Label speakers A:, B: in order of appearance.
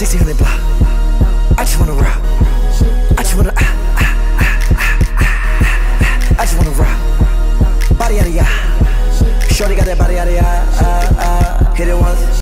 A: 1600 block. I just wanna rock. I just wanna. Ah, ah, ah, ah, ah, I just wanna rock. Body out of ya. Shorty got that body out of ya. Ah, ah.